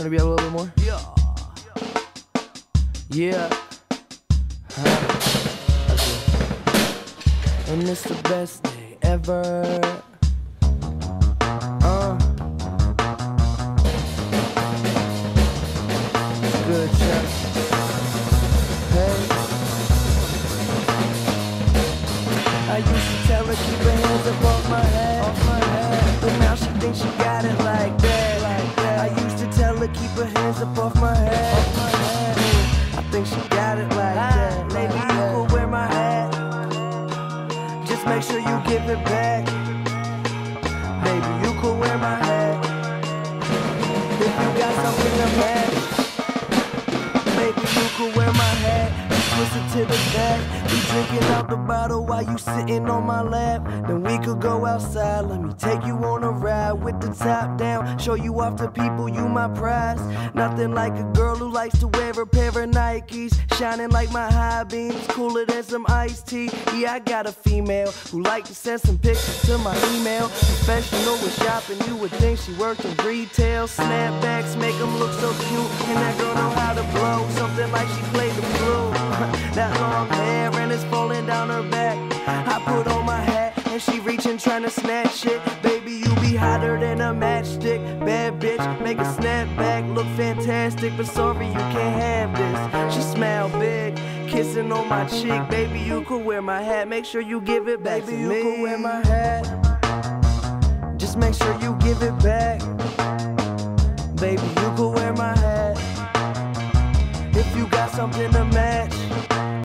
The beat up a little bit more. Yeah. Yeah. Huh. And it's the best day ever. Uh. Good check. Hey. I used to tell her keep her hands up off my head, off my head. But now she thinks she got keep her hands up off my head, off my head. I think she got it like that. Maybe you could wear my hat. Just make sure you give it back. Baby, you could wear my hat. If you got something to match. Baby, you could wear my hat. It to the back. Be drinking out the bottle while you sitting on my lap. Then we could go outside. Let me take you on a ride with the top down. Show you off to people, you my prize. Nothing like a girl who likes to wear a pair of Nikes. Shining like my high beams, cooler than some iced tea. Yeah, I got a female who like to send some pictures to my email. Professional with shopping, you would think she worked in retail. Snapbacks make them look so cute. And that girl know how to blow. Something like she she reaching trying to snatch it. Baby, you be hotter than a matchstick. Bad bitch, make a snapback look fantastic. But sorry, you can't have this. She smell big, kissing on my cheek. Baby, you could wear my hat. Make sure you give it back Baby, to you me. could wear my hat. Just make sure you give it back. Baby, you could wear my hat. If you got something to match.